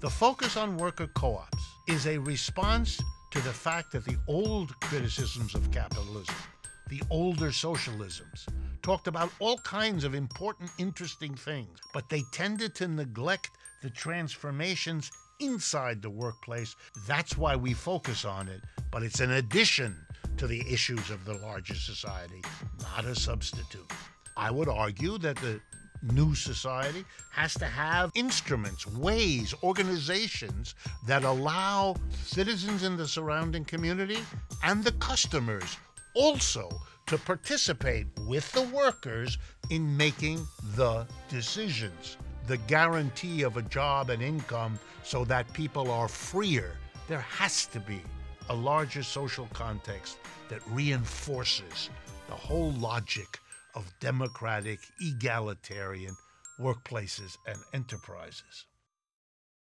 The focus on worker co ops is a response to the fact that the old criticisms of capitalism, the older socialisms, talked about all kinds of important, interesting things, but they tended to neglect the transformations inside the workplace. That's why we focus on it, but it's an addition to the issues of the larger society, not a substitute. I would argue that the new society has to have instruments, ways, organizations that allow citizens in the surrounding community and the customers also to participate with the workers in making the decisions. The guarantee of a job and income so that people are freer. There has to be a larger social context that reinforces the whole logic of democratic, egalitarian workplaces and enterprises.